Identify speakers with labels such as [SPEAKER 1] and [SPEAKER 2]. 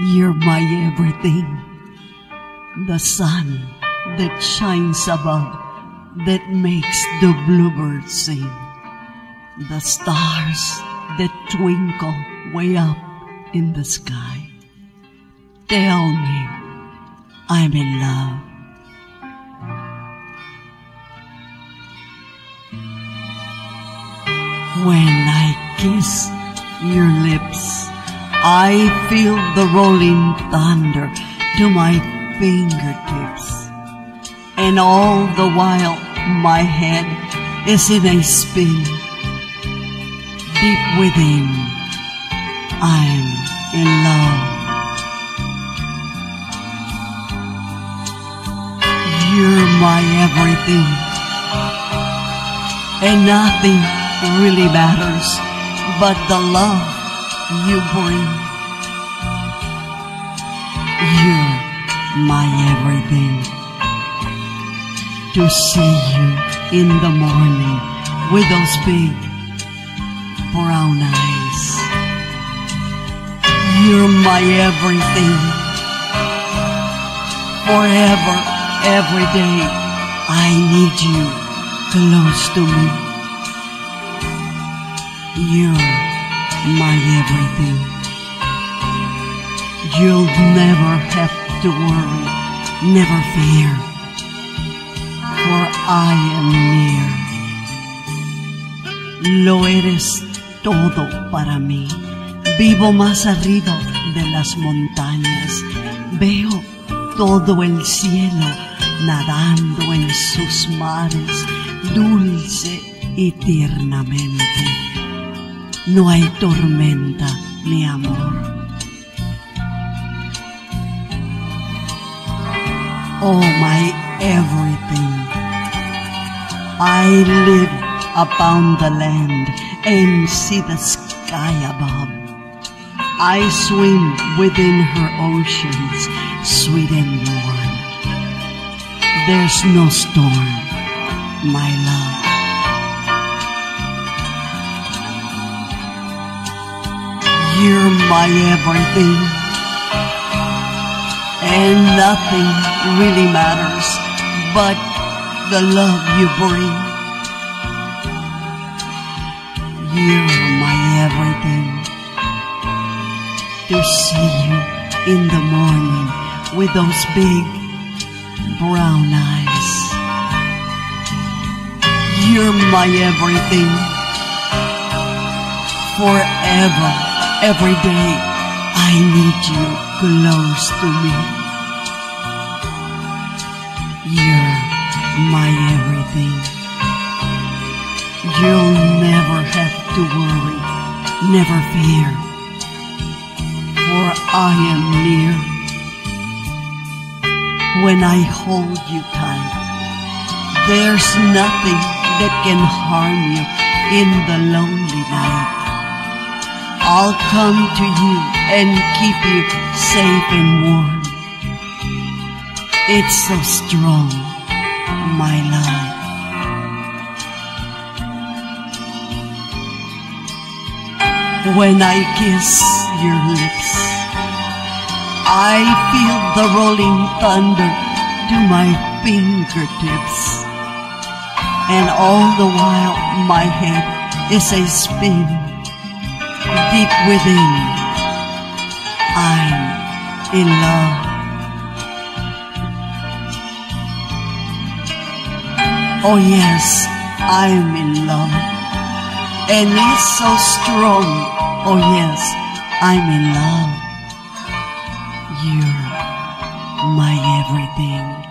[SPEAKER 1] You're my everything. The sun that shines above, that makes the bluebirds sing. The stars that twinkle way up in the sky. Tell me I'm in love. When I kiss your lips, I feel the rolling thunder to my fingertips. And all the while my head is in a spin. Deep within, I'm in love. You're my everything. And nothing really matters but the love you bring. You're my everything. To see you in the morning with those big brown eyes. You're my everything. Forever, every day, I need you close to me. You're my everything. You'll never have to worry, never fear, for I am near. Lo eres todo para mí. Vivo más arriba de las montañas. Veo todo el cielo nadando en sus mares, dulce y tiernamente. No hay tormenta, mi amor. Oh, my everything. I live upon the land and see the sky above. I swim within her oceans, sweet and warm. There's no storm, my love. You're my everything, and nothing really matters but the love you bring. You're my everything. To see you in the morning with those big brown eyes. You're my everything. Forever, every day, I need you close to me. You're my everything. You'll never have to worry, never fear, for I am near. When I hold you tight, there's nothing that can harm you in the lonely night. I'll come to you and keep you safe and warm. It's so strong, my love. When I kiss your lips, I feel the rolling thunder to my fingertips. And all the while my head is a spin deep within. I'm in love. Oh yes, I'm in love. And it's so strong. Oh yes, I'm in love. You're my everything.